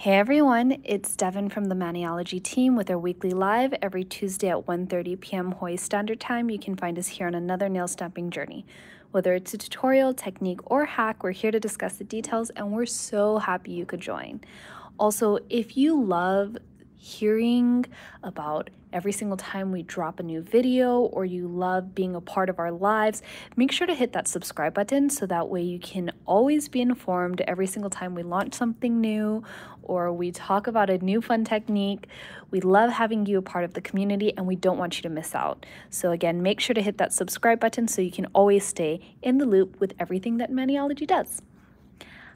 Hey everyone, it's Devon from the Maniology team with our weekly live every Tuesday at 1.30 p.m. Hawaii Standard Time. You can find us here on another nail stamping journey. Whether it's a tutorial, technique, or hack, we're here to discuss the details and we're so happy you could join. Also, if you love hearing about every single time we drop a new video or you love being a part of our lives, make sure to hit that subscribe button so that way you can always be informed every single time we launch something new or we talk about a new fun technique. We love having you a part of the community and we don't want you to miss out. So again, make sure to hit that subscribe button so you can always stay in the loop with everything that Maniology does.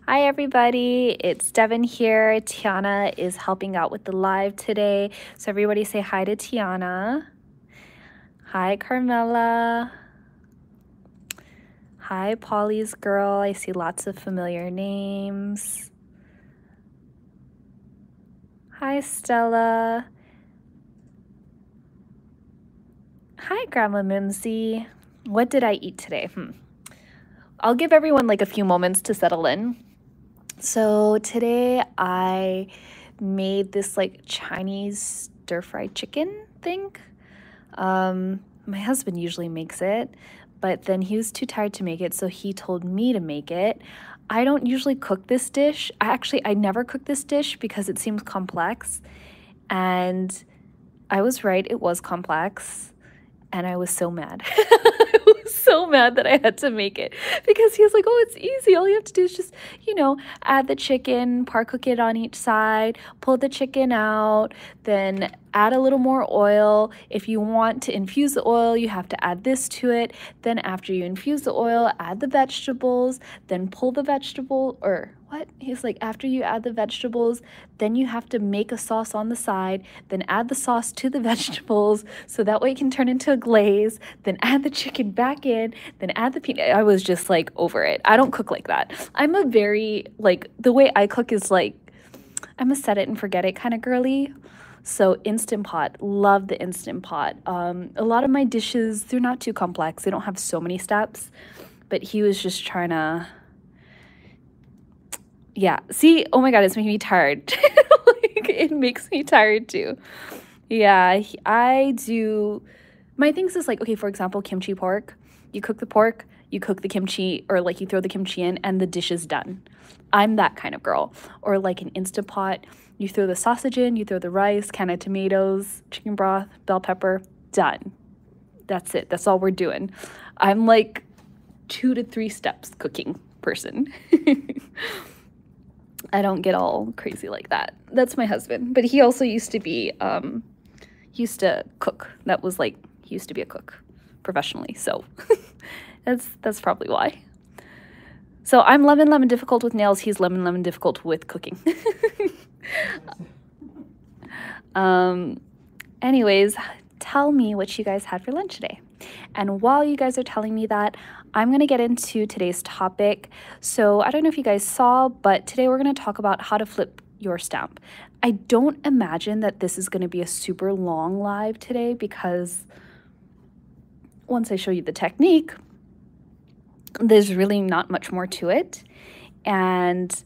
Hi everybody, it's Devon here. Tiana is helping out with the live today. So everybody say hi to Tiana. Hi Carmela. Hi Polly's girl. I see lots of familiar names. Hi Stella. Hi Grandma Mimsy. What did I eat today? Hmm. I'll give everyone like a few moments to settle in. So today I made this like Chinese stir fried chicken thing. Um, my husband usually makes it, but then he was too tired to make it, so he told me to make it. I don't usually cook this dish. I actually I never cook this dish because it seems complex. And I was right, it was complex, and I was so mad. so mad that I had to make it because he was like, oh, it's easy. All you have to do is just, you know, add the chicken, par cook it on each side, pull the chicken out, then add a little more oil. If you want to infuse the oil, you have to add this to it. Then after you infuse the oil, add the vegetables, then pull the vegetable or what? He's like, after you add the vegetables, then you have to make a sauce on the side, then add the sauce to the vegetables so that way it can turn into a glaze, then add the chicken back in, then add the peanut. I was just like over it. I don't cook like that. I'm a very, like, the way I cook is like, I'm a set it and forget it kind of girly. So Instant Pot, love the Instant Pot. Um, a lot of my dishes, they're not too complex. They don't have so many steps, but he was just trying to yeah. See, oh my God, it's making me tired. like, it makes me tired too. Yeah, I do. My things is like, okay, for example, kimchi pork. You cook the pork, you cook the kimchi, or like you throw the kimchi in, and the dish is done. I'm that kind of girl. Or like an instant pot, you throw the sausage in, you throw the rice, can of tomatoes, chicken broth, bell pepper, done. That's it. That's all we're doing. I'm like two to three steps cooking person. I don't get all crazy like that. That's my husband, but he also used to be um used to cook. That was like he used to be a cook professionally. So that's that's probably why. So I'm lemon lemon difficult with nails, he's lemon lemon difficult with cooking. um anyways, tell me what you guys had for lunch today. And while you guys are telling me that, I'm going to get into today's topic. So I don't know if you guys saw, but today we're going to talk about how to flip your stamp. I don't imagine that this is going to be a super long live today because once I show you the technique, there's really not much more to it. And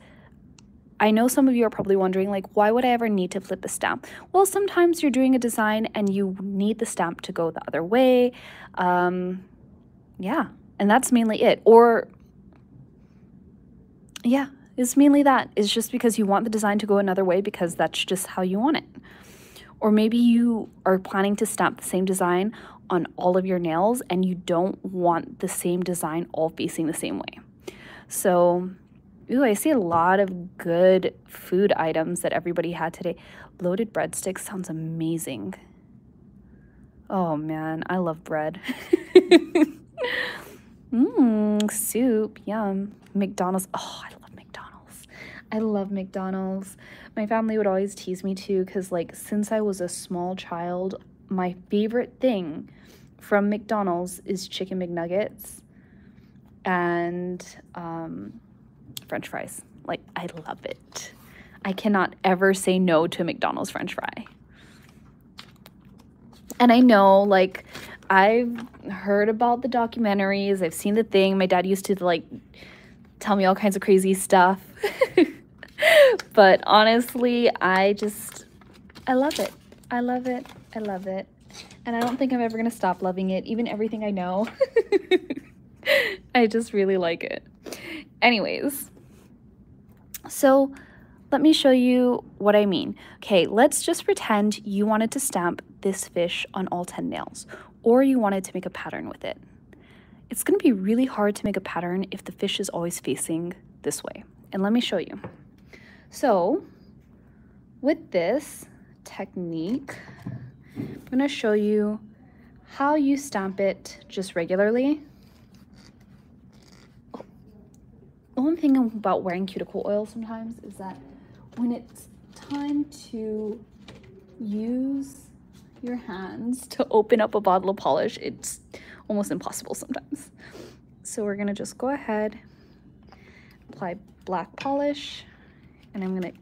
I know some of you are probably wondering, like, why would I ever need to flip a stamp? Well, sometimes you're doing a design and you need the stamp to go the other way. Um, yeah, and that's mainly it. Or, yeah, it's mainly that. It's just because you want the design to go another way because that's just how you want it. Or maybe you are planning to stamp the same design on all of your nails and you don't want the same design all facing the same way. So, ooh, I see a lot of good food items that everybody had today. Loaded breadsticks sounds amazing. Oh man, I love bread. Mmm, soup, yum. McDonald's, oh, I love McDonald's. I love McDonald's. My family would always tease me too because, like, since I was a small child, my favorite thing from McDonald's is chicken McNuggets and um, french fries. Like, I love it. I cannot ever say no to a McDonald's french fry. And I know, like, I've heard about the documentaries. I've seen the thing. My dad used to like tell me all kinds of crazy stuff. but honestly, I just, I love it. I love it. I love it. And I don't think I'm ever going to stop loving it, even everything I know. I just really like it. Anyways, so let me show you what I mean. Okay, let's just pretend you wanted to stamp this fish on all 10 nails, or you wanted to make a pattern with it. It's gonna be really hard to make a pattern if the fish is always facing this way. And let me show you. So with this technique, I'm gonna show you how you stamp it just regularly. The one thing about wearing cuticle oil sometimes is that when it's time to use your hands to open up a bottle of polish, it's almost impossible sometimes. So we're gonna just go ahead, apply black polish, and I'm gonna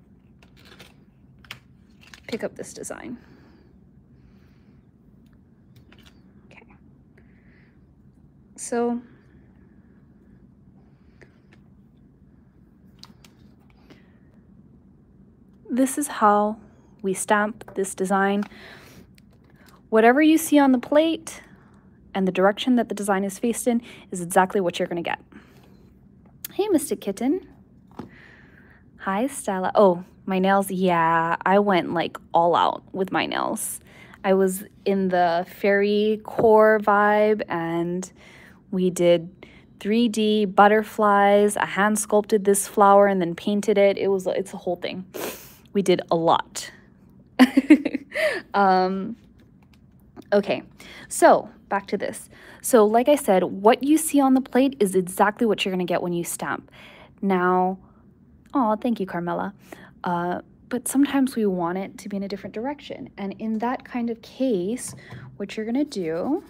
pick up this design. Okay. So this is how we stamp this design. Whatever you see on the plate and the direction that the design is faced in is exactly what you're going to get. Hey, Mystic Kitten. Hi, Stella. Oh, my nails. Yeah, I went like all out with my nails. I was in the fairy core vibe and we did 3D butterflies. I hand sculpted this flower and then painted it. It was, it's a whole thing we did a lot. um, okay, so back to this. So like I said, what you see on the plate is exactly what you're going to get when you stamp. Now, oh, thank you, Carmela. Uh, but sometimes we want it to be in a different direction. And in that kind of case, what you're going to do,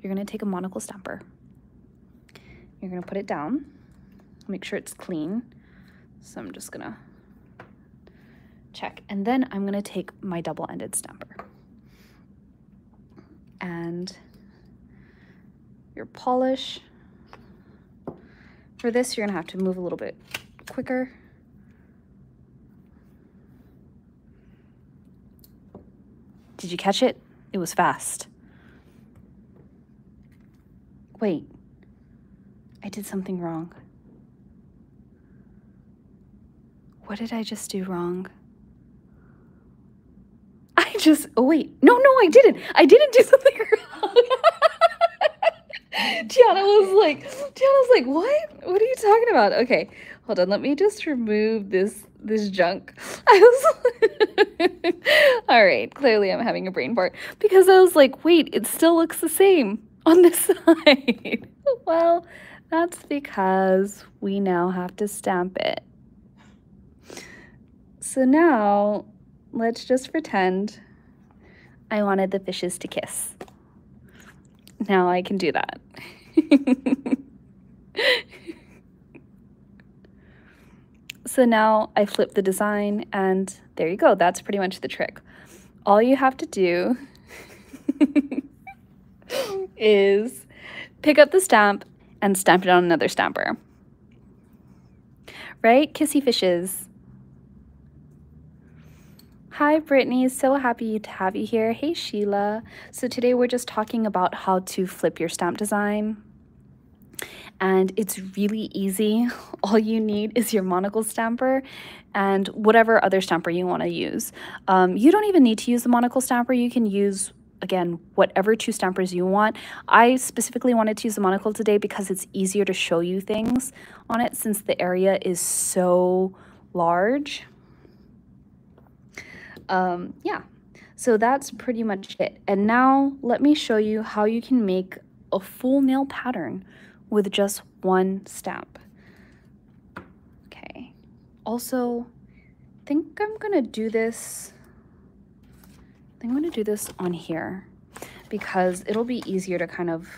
you're going to take a monocle stamper. You're going to put it down, make sure it's clean. So I'm just going to check. And then I'm gonna take my double-ended stamper. And your polish. For this, you're gonna have to move a little bit quicker. Did you catch it? It was fast. Wait, I did something wrong. What did I just do wrong? Just, oh wait, no, no, I didn't. I didn't do something wrong. Tiana was like, Tiana was like, what? What are you talking about? Okay, hold on. Let me just remove this this junk. I was all right. Clearly, I'm having a brain fart because I was like, wait, it still looks the same on this side. well, that's because we now have to stamp it. So now let's just pretend I wanted the fishes to kiss. Now I can do that. so now I flip the design and there you go. That's pretty much the trick. All you have to do is pick up the stamp and stamp it on another stamper. Right? Kissy fishes. Hi, Brittany. So happy to have you here. Hey, Sheila. So today we're just talking about how to flip your stamp design. And it's really easy. All you need is your monocle stamper and whatever other stamper you want to use. Um, you don't even need to use the monocle stamper. You can use again, whatever two stampers you want. I specifically wanted to use the monocle today because it's easier to show you things on it since the area is so large um, yeah, so that's pretty much it. And now let me show you how you can make a full nail pattern with just one stamp. Okay, also, I think I'm gonna do this, I think I'm gonna do this on here because it'll be easier to kind of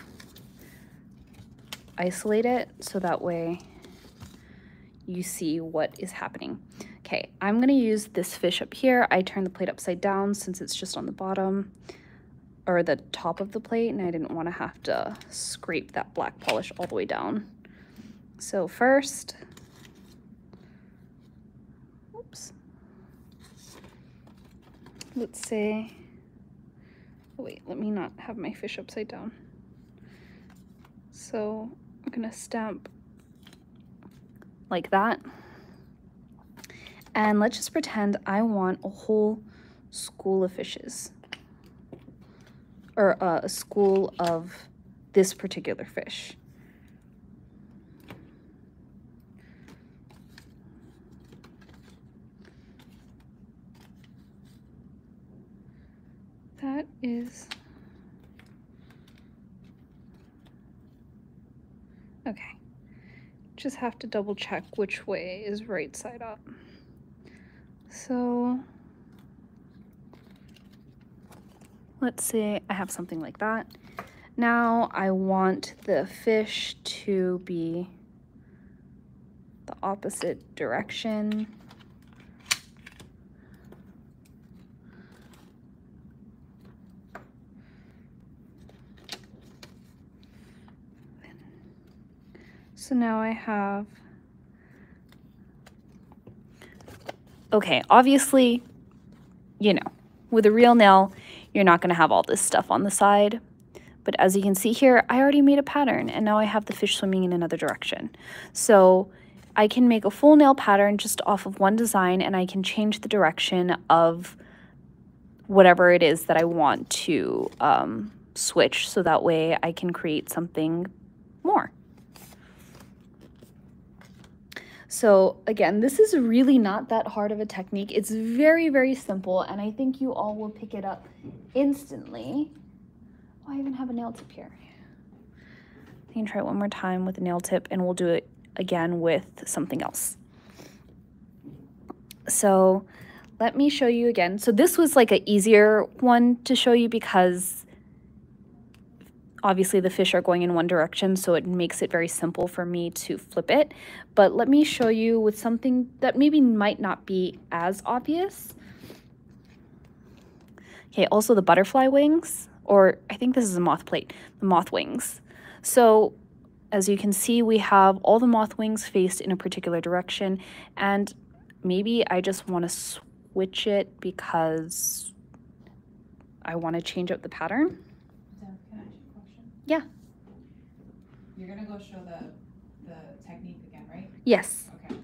isolate it so that way you see what is happening. Okay, I'm gonna use this fish up here. I turned the plate upside down since it's just on the bottom or the top of the plate and I didn't wanna have to scrape that black polish all the way down. So first, oops. Let's say, wait, let me not have my fish upside down. So I'm gonna stamp like that. And let's just pretend I want a whole school of fishes or uh, a school of this particular fish. That is okay. Just have to double check which way is right side up. So let's say I have something like that. Now I want the fish to be the opposite direction. So now I have, okay, obviously, you know, with a real nail, you're not gonna have all this stuff on the side. But as you can see here, I already made a pattern and now I have the fish swimming in another direction. So I can make a full nail pattern just off of one design and I can change the direction of whatever it is that I want to um, switch so that way I can create something more. So again, this is really not that hard of a technique. It's very, very simple, and I think you all will pick it up instantly. Oh, I even have a nail tip here. I can try it one more time with a nail tip, and we'll do it again with something else. So let me show you again. So this was like an easier one to show you because Obviously the fish are going in one direction, so it makes it very simple for me to flip it. But let me show you with something that maybe might not be as obvious. Okay, also the butterfly wings, or I think this is a moth plate, the moth wings. So as you can see, we have all the moth wings faced in a particular direction, and maybe I just want to switch it because I want to change up the pattern. Yeah. You're gonna go show the, the technique again, right? Yes. Okay.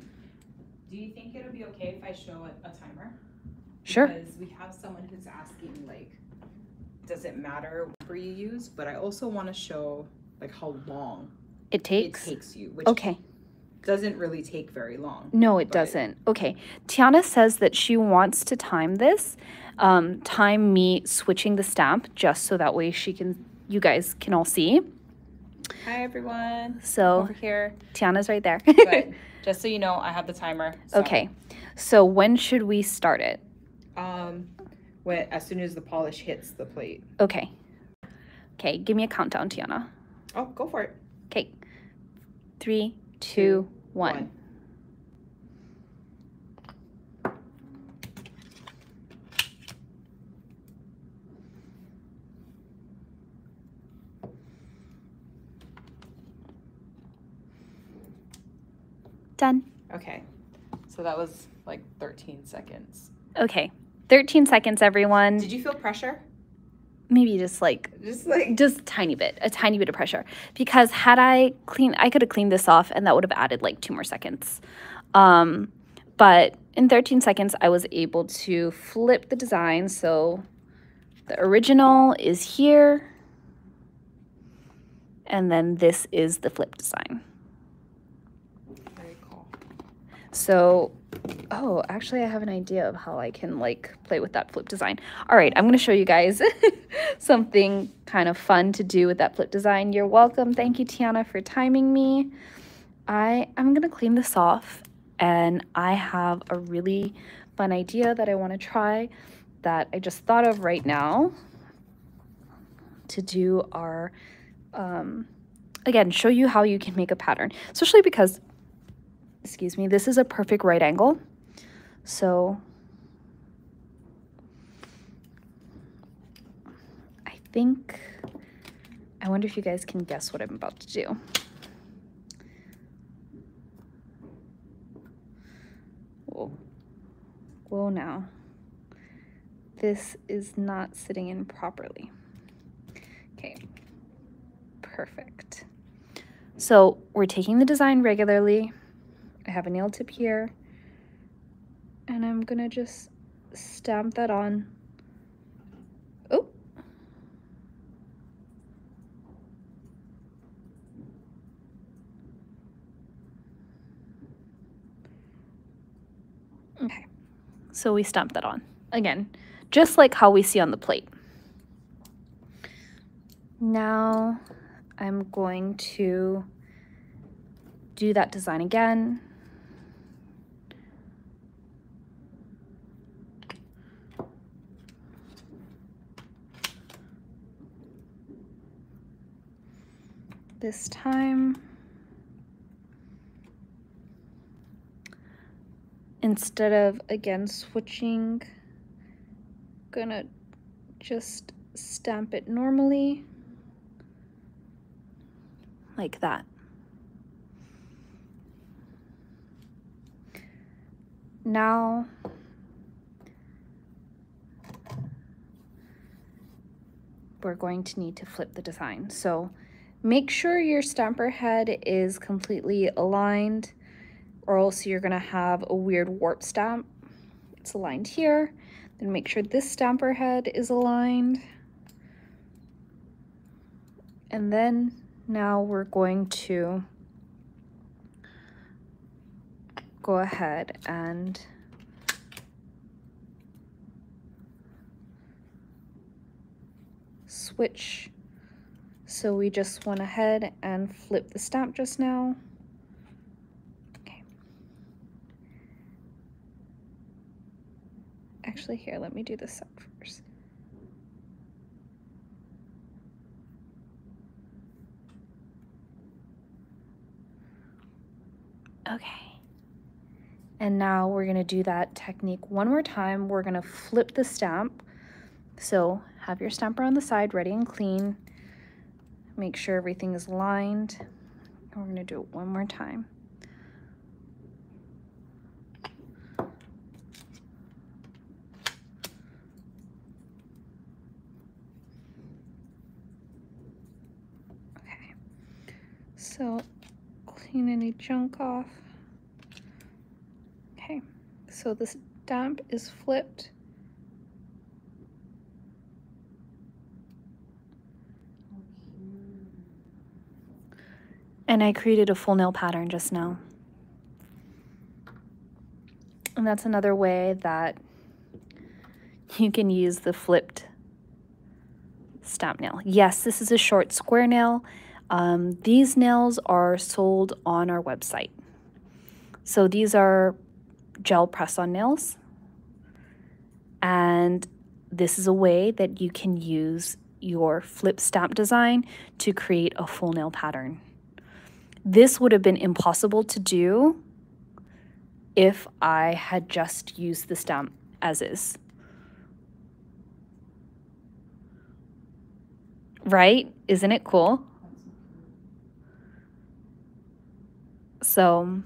Do you think it'll be okay if I show a, a timer? Sure. Because we have someone who's asking like, does it matter what you use? But I also wanna show like how long It takes? it takes you, which Okay. doesn't really take very long. No, it doesn't. Okay. Tiana says that she wants to time this, um, time me switching the stamp just so that way she can, you guys can all see. Hi everyone, So over here. Tiana's right there. But just so you know, I have the timer. so, okay. So when should we start it? Um, when, as soon as the polish hits the plate. Okay. Okay, give me a countdown, Tiana. Oh, go for it. Okay. Three, two, one. one. Done. Okay. So that was like 13 seconds. Okay. 13 seconds, everyone. Did you feel pressure? Maybe just like Just like just a tiny bit, a tiny bit of pressure. Because had I clean I could have cleaned this off and that would have added like two more seconds. Um, but in 13 seconds, I was able to flip the design. So the original is here. And then this is the flip design. very cool. So, oh, actually, I have an idea of how I can like play with that flip design. All right, I'm to show you guys something kind of fun to do with that flip design. You're welcome. Thank you, Tiana, for timing me. I am to clean this off and I have a really fun idea that I want to try that I just thought of right now to do our um, again show you how you can make a pattern especially because excuse me, this is a perfect right angle. So I think, I wonder if you guys can guess what I'm about to do. Whoa. whoa now. This is not sitting in properly. Okay, perfect. So we're taking the design regularly. I have a nail tip here and I'm gonna just stamp that on. Oh. Okay, so we stamp that on. Again, just like how we see on the plate. Now I'm going to do that design again. This time, instead of again switching, gonna just stamp it normally like that. Now, we're going to need to flip the design. So make sure your stamper head is completely aligned or else you're gonna have a weird warp stamp. It's aligned here. Then make sure this stamper head is aligned. And then now we're going to go ahead and switch. So we just went ahead and flipped the stamp just now. Okay. Actually here, let me do this side first. Okay. And now we're gonna do that technique one more time. We're gonna flip the stamp. So have your stamper on the side, ready and clean. Make sure everything is lined. And We're gonna do it one more time. Okay, so clean any junk off. Okay, so the stamp is flipped. And I created a full nail pattern just now. And that's another way that you can use the flipped stamp nail. Yes, this is a short square nail. Um, these nails are sold on our website. So these are gel press-on nails. And this is a way that you can use your flip stamp design to create a full nail pattern. This would have been impossible to do if I had just used the stamp as is. Right? Isn't it cool? So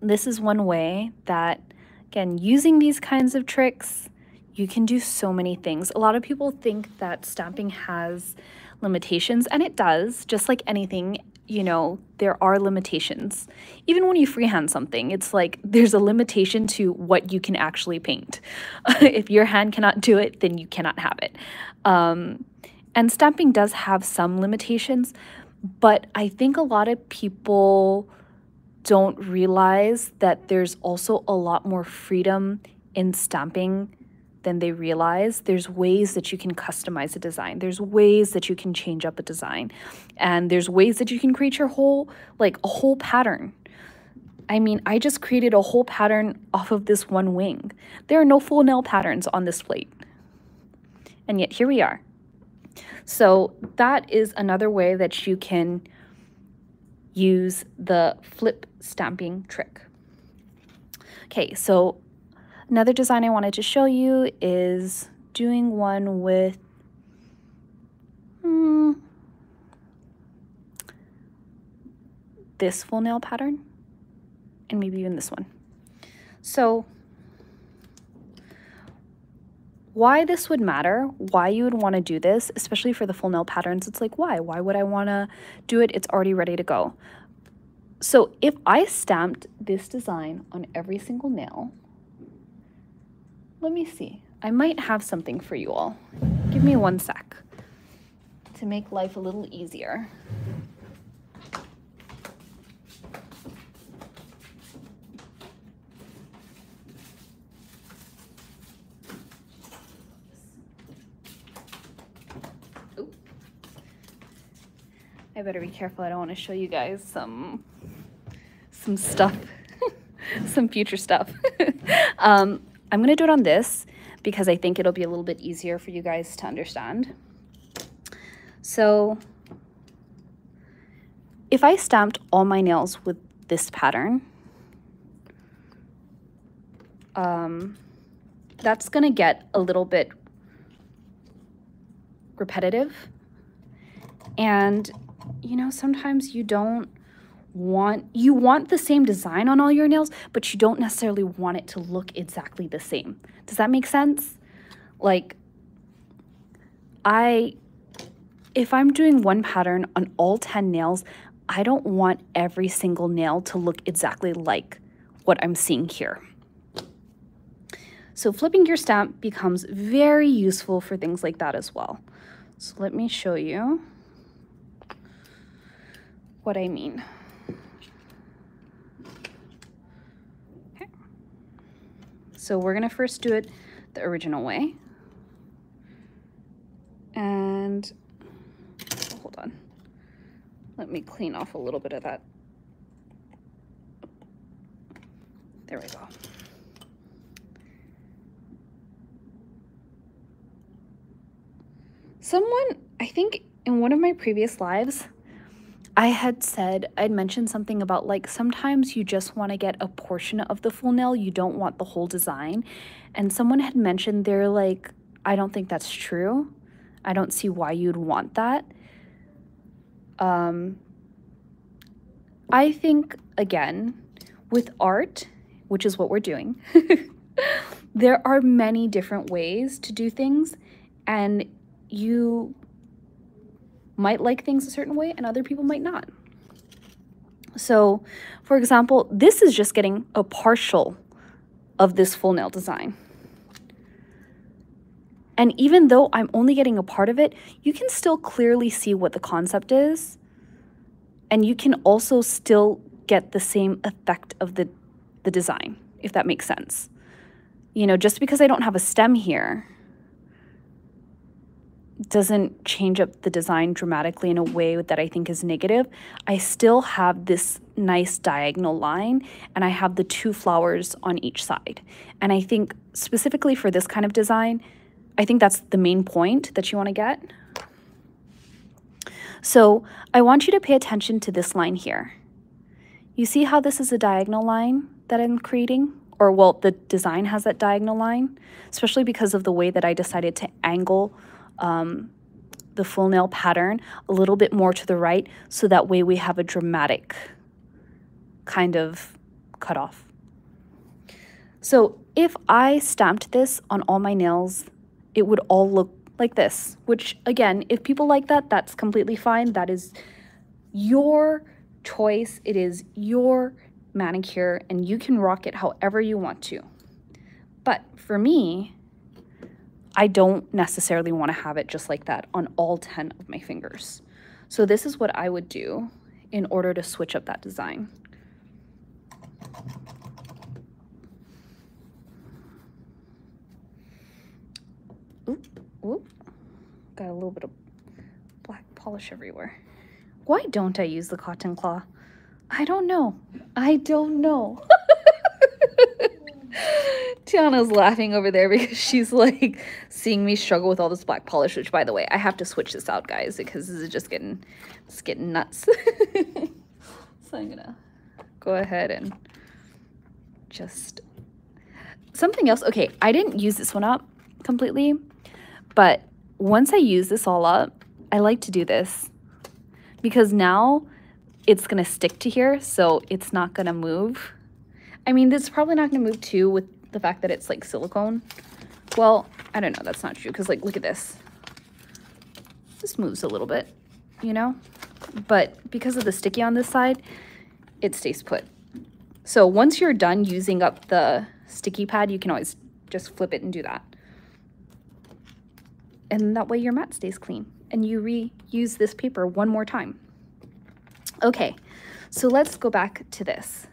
this is one way that, again, using these kinds of tricks, you can do so many things. A lot of people think that stamping has limitations, and it does, just like anything you know, there are limitations. Even when you freehand something, it's like there's a limitation to what you can actually paint. if your hand cannot do it, then you cannot have it. Um, and stamping does have some limitations, but I think a lot of people don't realize that there's also a lot more freedom in stamping than they realize. There's ways that you can customize a design. There's ways that you can change up a design. And there's ways that you can create your whole, like a whole pattern. I mean, I just created a whole pattern off of this one wing. There are no full nail patterns on this plate. And yet here we are. So that is another way that you can use the flip stamping trick. Okay, so Another design I wanted to show you is doing one with hmm, this full nail pattern and maybe even this one. So why this would matter, why you would want to do this, especially for the full nail patterns, it's like, why? Why would I want to do it? It's already ready to go. So if I stamped this design on every single nail, let me see. I might have something for you all. Give me one sec to make life a little easier. I better be careful. I don't want to show you guys some some stuff, some future stuff. um, I'm going to do it on this because I think it'll be a little bit easier for you guys to understand. So if I stamped all my nails with this pattern, um, that's going to get a little bit repetitive. And you know, sometimes you don't want, you want the same design on all your nails, but you don't necessarily want it to look exactly the same. Does that make sense? Like, I, if I'm doing one pattern on all 10 nails, I don't want every single nail to look exactly like what I'm seeing here. So flipping your stamp becomes very useful for things like that as well. So let me show you what I mean. So we're to first do it the original way. And oh, hold on. Let me clean off a little bit of that. There we go. Someone, I think in one of my previous lives, I had said, I'd mentioned something about like sometimes you just want to get a portion of the full nail, you don't want the whole design. And someone had mentioned they're like, I don't think that's true. I don't see why you'd want that. Um, I think, again, with art, which is what we're doing, there are many different ways to do things, and you might like things a certain way and other people might not. So, for example, this is just getting a partial of this full nail design. And even though I'm only getting a part of it, you can still clearly see what the concept is. And you can also still get the same effect of the, the design, if that makes sense. You know, just because I don't have a stem here doesn't change up the design dramatically in a way that I think is negative, I still have this nice diagonal line and I have the two flowers on each side. And I think specifically for this kind of design, I think that's the main point that you want to get. So I want you to pay attention to this line here. You see how this is a diagonal line that I'm creating? Or well, the design has that diagonal line, especially because of the way that I decided to angle um, the full nail pattern a little bit more to the right so that way we have a dramatic kind of cutoff. So if I stamped this on all my nails, it would all look like this, which again, if people like that, that's completely fine. That is your choice. It is your manicure and you can rock it however you want to. But for me, I don't necessarily want to have it just like that on all 10 of my fingers. So this is what I would do in order to switch up that design. Oop, oop. Got a little bit of black polish everywhere. Why don't I use the cotton claw? I don't know. I don't know. Tiana's laughing over there because she's like seeing me struggle with all this black polish, which by the way, I have to switch this out, guys, because this is just getting, it's getting nuts. so I'm gonna go ahead and just, something else. Okay, I didn't use this one up completely, but once I use this all up, I like to do this because now it's gonna stick to here, so it's not gonna move. I mean, this is probably not gonna move too with the fact that it's like silicone. Well, I don't know. That's not true because, like, look at this. This moves a little bit, you know? But because of the sticky on this side, it stays put. So once you're done using up the sticky pad, you can always just flip it and do that. And that way your mat stays clean and you reuse this paper one more time. Okay, so let's go back to this.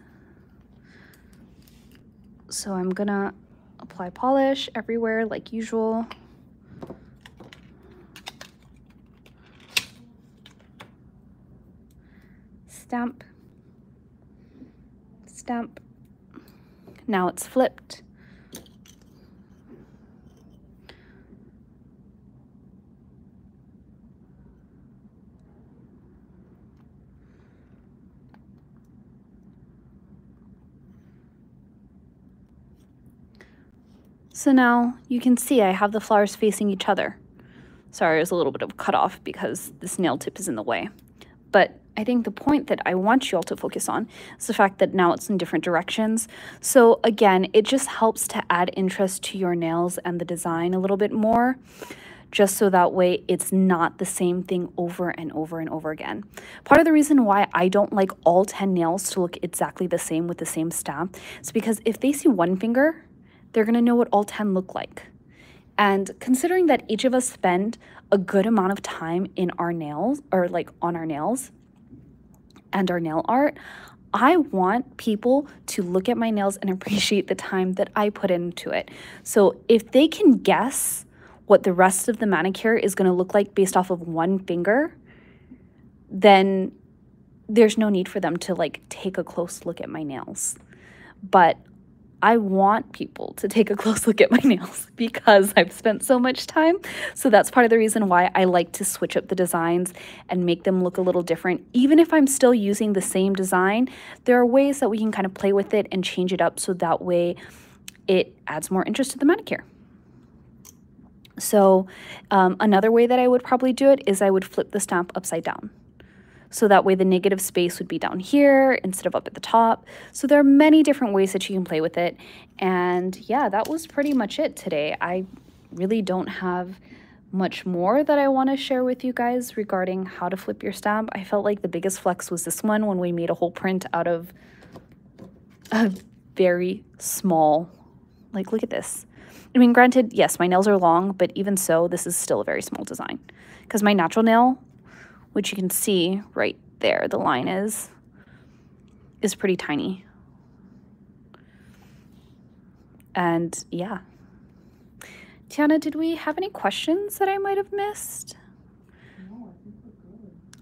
So I'm gonna apply polish everywhere like usual. Stamp, stamp. Now it's flipped. So now you can see I have the flowers facing each other. Sorry, there's a little bit of cut off because this nail tip is in the way. But I think the point that I want you all to focus on is the fact that now it's in different directions. So again, it just helps to add interest to your nails and the design a little bit more just so that way it's not the same thing over and over and over again. Part of the reason why I don't like all 10 nails to look exactly the same with the same stamp is because if they see one finger, they're going to know what all 10 look like. And considering that each of us spend a good amount of time in our nails or like on our nails and our nail art, I want people to look at my nails and appreciate the time that I put into it. So if they can guess what the rest of the manicure is going to look like based off of one finger, then there's no need for them to like take a close look at my nails. But I want people to take a close look at my nails because I've spent so much time. So that's part of the reason why I like to switch up the designs and make them look a little different. Even if I'm still using the same design, there are ways that we can kind of play with it and change it up so that way it adds more interest to the manicure. So um, another way that I would probably do it is I would flip the stamp upside down. So that way the negative space would be down here instead of up at the top. So there are many different ways that you can play with it. And yeah, that was pretty much it today. I really don't have much more that I want to share with you guys regarding how to flip your stamp. I felt like the biggest flex was this one when we made a whole print out of a very small, like look at this. I mean, granted, yes, my nails are long, but even so, this is still a very small design. Because my natural nail which you can see right there, the line is, is pretty tiny. And yeah. Tiana, did we have any questions that I might have missed? No.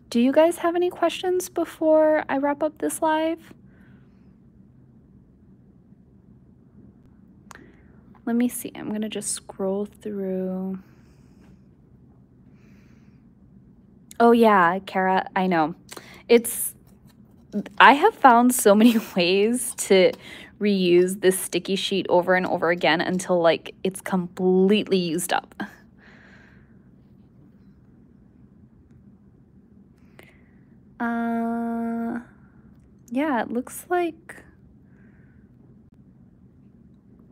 Do you guys have any questions before I wrap up this live? Let me see. I'm going to just scroll through. Oh yeah, Kara, I know. It's I have found so many ways to reuse this sticky sheet over and over again until like it's completely used up. Uh yeah, it looks like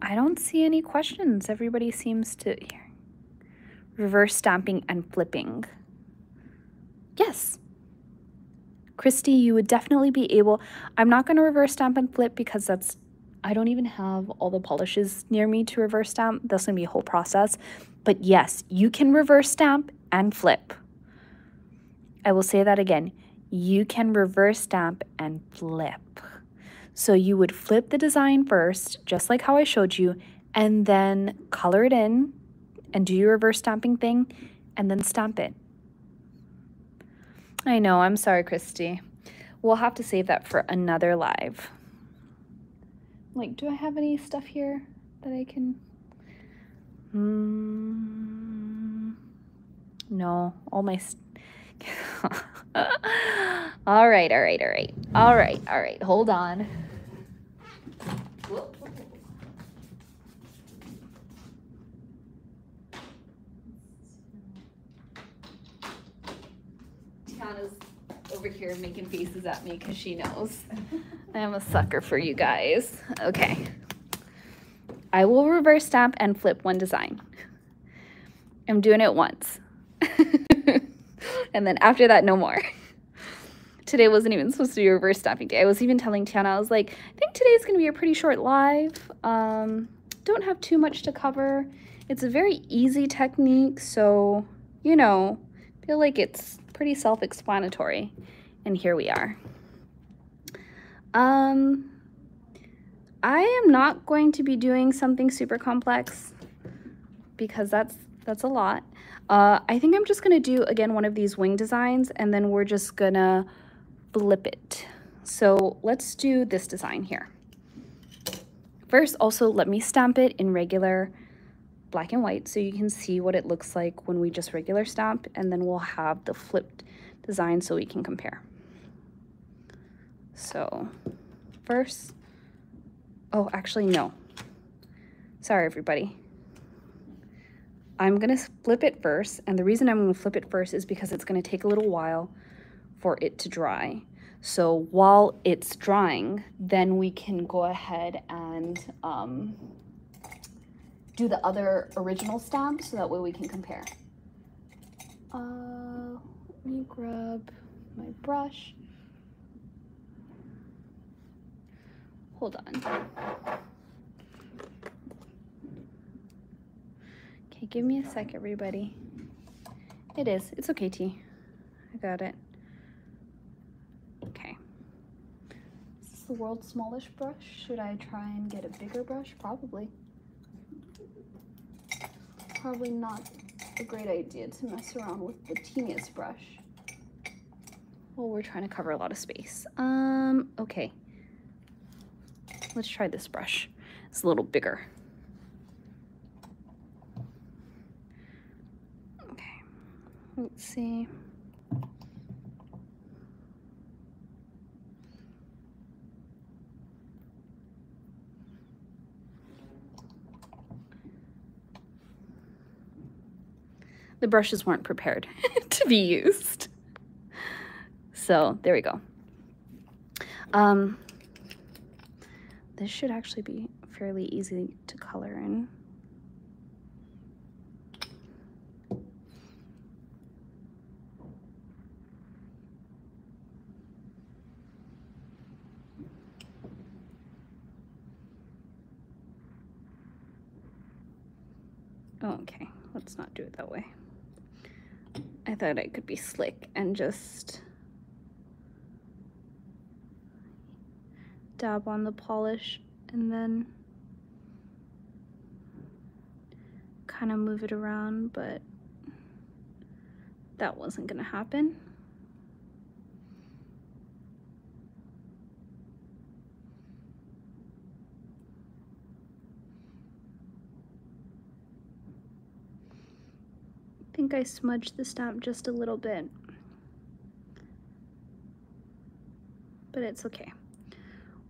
I don't see any questions. Everybody seems to here. Reverse stamping and flipping. Yes. Christy, you would definitely be able, I'm not going to reverse stamp and flip because that's, I don't even have all the polishes near me to reverse stamp. That's going to be a whole process. But yes, you can reverse stamp and flip. I will say that again. You can reverse stamp and flip. So you would flip the design first, just like how I showed you, and then color it in and do your reverse stamping thing and then stamp it. I know. I'm sorry, Christy. We'll have to save that for another live. Like, do I have any stuff here that I can... Mm, no, all my... all right, all right, all right. All right, all right. Hold on. Whoop. Tiana's over here making faces at me because she knows I'm a sucker for you guys. Okay. I will reverse stamp and flip one design. I'm doing it once. and then after that, no more. Today wasn't even supposed to be reverse stamping day. I was even telling Tiana, I was like, I think today's going to be a pretty short live. Um, don't have too much to cover. It's a very easy technique, so, you know, feel like it's pretty self-explanatory. And here we are. Um, I am not going to be doing something super complex because that's that's a lot. Uh, I think I'm just gonna do again one of these wing designs and then we're just gonna flip it. So let's do this design here. First, also let me stamp it in regular black and white so you can see what it looks like when we just regular stamp and then we'll have the flipped design so we can compare. So first, oh, actually no. Sorry, everybody. I'm gonna flip it first, and the reason I'm gonna flip it first is because it's gonna take a little while for it to dry. So while it's drying, then we can go ahead and um, do the other original stamp so that way we can compare. Uh, let me grab my brush. Hold on. Okay, give me a sec, everybody. It is. It's okay, T. I got it. Okay. This is this the world's smallest brush? Should I try and get a bigger brush? Probably. Probably not a great idea to mess around with the teeniest brush. Well, we're trying to cover a lot of space. Um, okay. Let's try this brush. It's a little bigger. Okay, let's see. The brushes weren't prepared to be used. So there we go. Um, this should actually be fairly easy to color in. Okay, let's not do it that way. I thought I could be slick and just dab on the polish and then kind of move it around, but that wasn't gonna happen. Think I smudged the stamp just a little bit. But it's okay.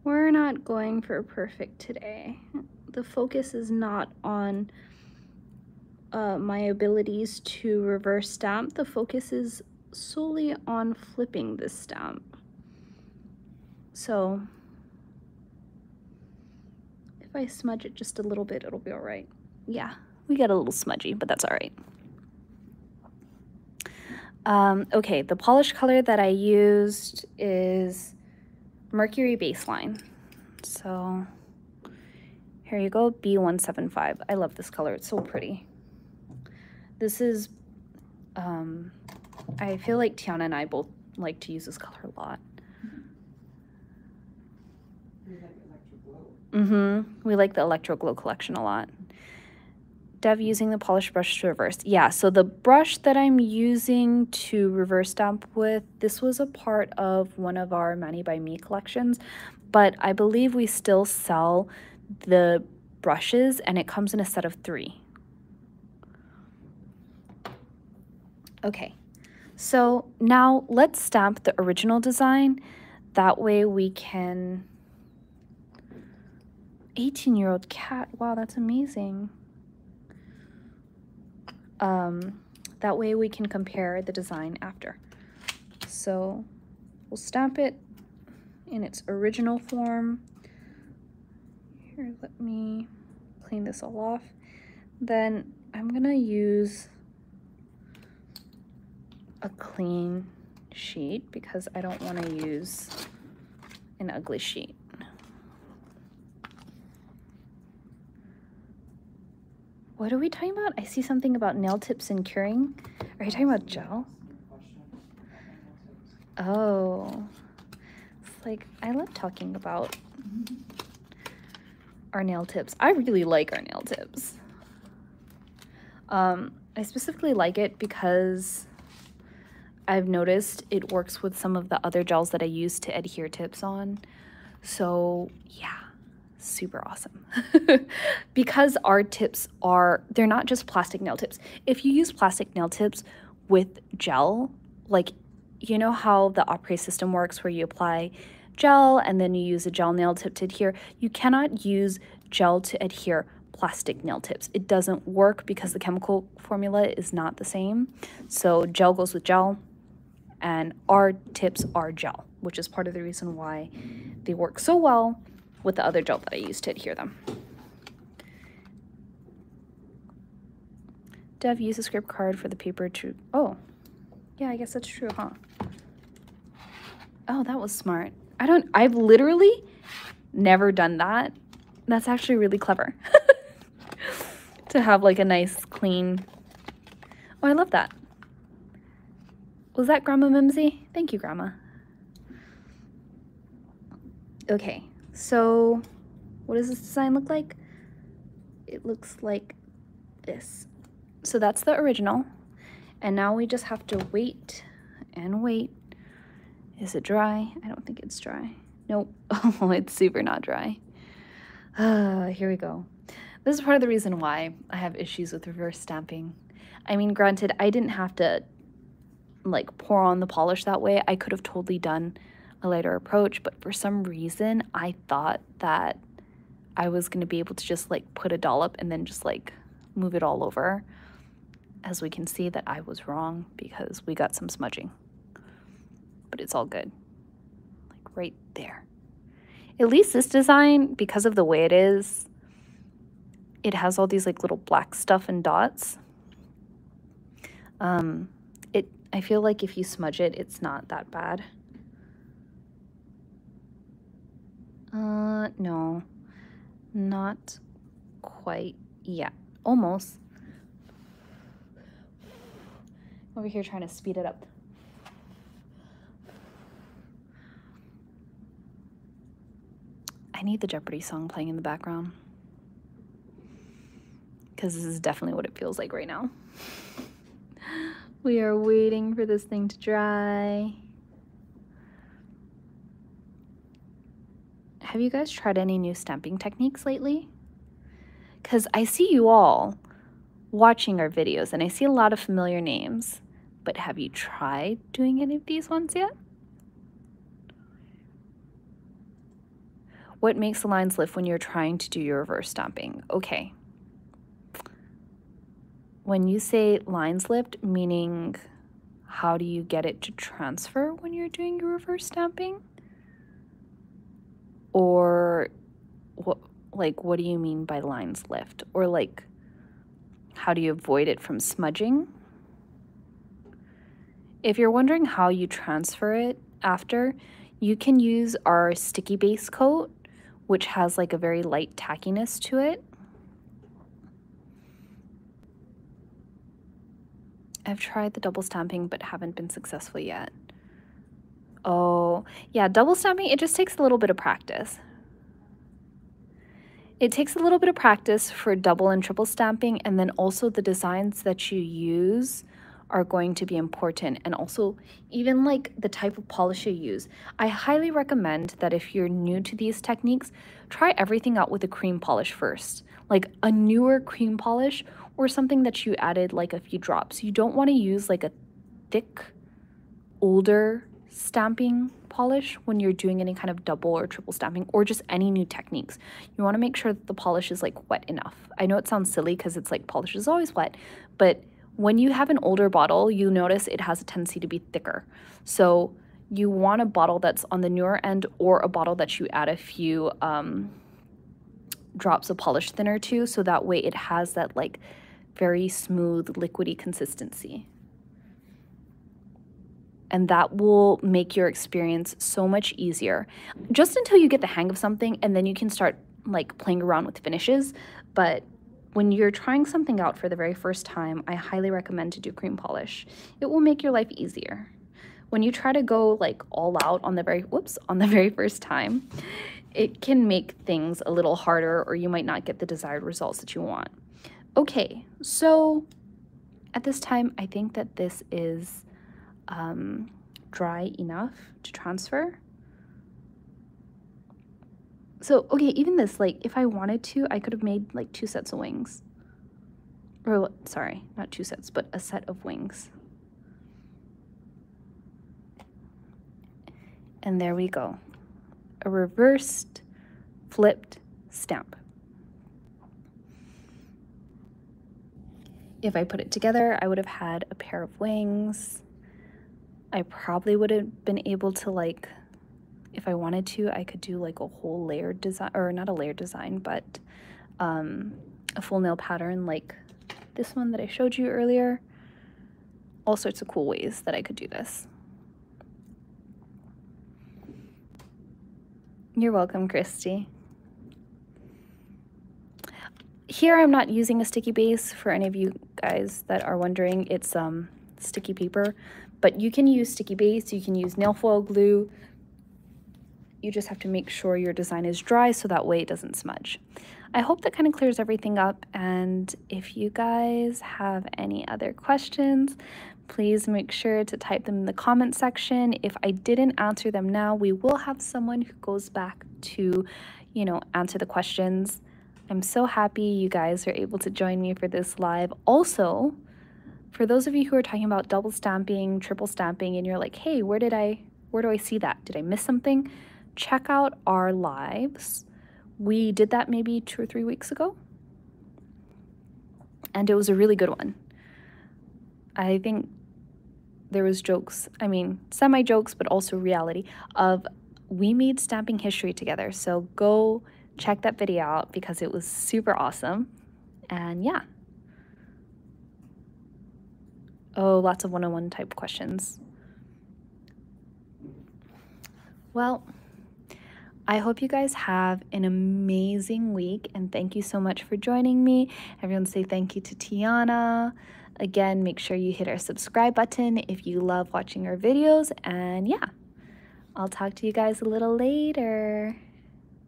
We're not going for perfect today. The focus is not on uh, my abilities to reverse stamp. The focus is solely on flipping this stamp. So if I smudge it just a little bit, it'll be all right. Yeah, we get a little smudgy, but that's all right. Um, okay, the polish color that I used is Mercury Baseline. So here you go, B175. I love this color, it's so pretty. This is, um, I feel like Tiana and I both like to use this color a lot. Mm-hmm. We like the Electro Glow collection a lot. Dev using the polish brush to reverse. Yeah, so the brush that I'm using to reverse stamp with, this was a part of one of our Mani by Me collections, but I believe we still sell the brushes and it comes in a set of three. Okay, so now let's stamp the original design. That way we can... 18-year-old cat, wow, that's amazing. Um, that way we can compare the design after. So we'll stamp it in its original form. Here, let me clean this all off. Then I'm gonna use a clean sheet because I don't want to use an ugly sheet. What are we talking about? I see something about nail tips and curing. Are you talking about gel? Oh. It's like, I love talking about our nail tips. I really like our nail tips. Um, I specifically like it because I've noticed it works with some of the other gels that I use to adhere tips on. So yeah, super awesome. because our tips are, they're not just plastic nail tips. If you use plastic nail tips with gel, like you know how the Après system works where you apply gel and then you use a gel nail tip to adhere, you cannot use gel to adhere plastic nail tips. It doesn't work because the chemical formula is not the same. So gel goes with gel and our tips are gel, which is part of the reason why they work so well with the other gel that I used to adhere them. Dev, use a script card for the paper to, oh, yeah, I guess that's true, huh? Oh, that was smart. I don't, I've literally never done that. That's actually really clever. to have like a nice clean, oh, I love that. Was that Grandma Mimsy? Thank you, Grandma. Okay, so what does this design look like? It looks like this. So that's the original. And now we just have to wait and wait. Is it dry? I don't think it's dry. Nope. Oh, it's super not dry. Ah, here we go. This is part of the reason why I have issues with reverse stamping. I mean, granted, I didn't have to like pour on the polish that way. I could have totally done a lighter approach, but for some reason, I thought that I was going to be able to just like put a dollop and then just like move it all over as we can see that I was wrong because we got some smudging. But it's all good. Like right there. At least this design, because of the way it is, it has all these like little black stuff and dots. Um, it I feel like if you smudge it, it's not that bad. Uh, no, not quite yet. Almost. over here trying to speed it up. I need the Jeopardy song playing in the background. Because this is definitely what it feels like right now. we are waiting for this thing to dry. Have you guys tried any new stamping techniques lately? Because I see you all watching our videos and I see a lot of familiar names. But have you tried doing any of these ones yet? What makes the lines lift when you're trying to do your reverse stamping? Okay. When you say lines lift, meaning how do you get it to transfer when you're doing your reverse stamping? Or what like what do you mean by lines lift? Or like how do you avoid it from smudging? If you're wondering how you transfer it after, you can use our sticky base coat, which has like a very light tackiness to it. I've tried the double stamping but haven't been successful yet. Oh, yeah, double stamping, it just takes a little bit of practice. It takes a little bit of practice for double and triple stamping and then also the designs that you use are going to be important and also even like the type of polish you use. I highly recommend that if you're new to these techniques, try everything out with a cream polish first, like a newer cream polish or something that you added like a few drops. You don't want to use like a thick, older stamping polish when you're doing any kind of double or triple stamping or just any new techniques. You want to make sure that the polish is like wet enough. I know it sounds silly because it's like polish is always wet, but when you have an older bottle, you notice it has a tendency to be thicker. So you want a bottle that's on the newer end or a bottle that you add a few um, drops of polish thinner to so that way it has that like very smooth liquidy consistency. And that will make your experience so much easier. Just until you get the hang of something and then you can start like playing around with finishes. But when you're trying something out for the very first time, I highly recommend to do cream polish. It will make your life easier. When you try to go like all out on the very whoops, on the very first time, it can make things a little harder or you might not get the desired results that you want. Okay, so at this time, I think that this is um, dry enough to transfer. So, okay, even this, like, if I wanted to, I could have made, like, two sets of wings. Or, sorry, not two sets, but a set of wings. And there we go. A reversed, flipped stamp. If I put it together, I would have had a pair of wings. I probably would have been able to like if I wanted to, I could do like a whole layered design, or not a layered design, but um, a full nail pattern like this one that I showed you earlier. All sorts of cool ways that I could do this. You're welcome, Christy. Here I'm not using a sticky base for any of you guys that are wondering. It's um, sticky paper, but you can use sticky base, you can use nail foil glue, you just have to make sure your design is dry so that way it doesn't smudge. I hope that kind of clears everything up and if you guys have any other questions, please make sure to type them in the comment section. If I didn't answer them now, we will have someone who goes back to, you know, answer the questions. I'm so happy you guys are able to join me for this live. Also, for those of you who are talking about double stamping, triple stamping, and you're like, hey, where did I, where do I see that? Did I miss something? check out our lives. We did that maybe two or three weeks ago. And it was a really good one. I think there was jokes, I mean, semi jokes, but also reality of we made stamping history together. So go check that video out because it was super awesome. And yeah. Oh, lots of one on one type questions. Well, I hope you guys have an amazing week and thank you so much for joining me. Everyone say thank you to Tiana. Again, make sure you hit our subscribe button if you love watching our videos. And yeah, I'll talk to you guys a little later.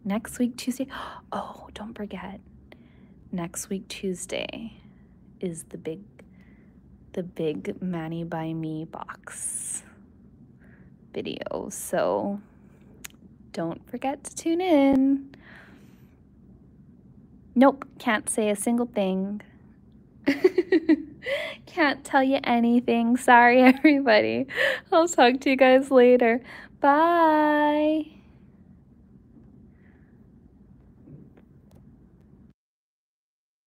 Next week, Tuesday. Oh, don't forget. Next week, Tuesday is the big, the big Mani by Me box video. So don't forget to tune in. Nope, can't say a single thing. can't tell you anything. Sorry, everybody. I'll talk to you guys later. Bye.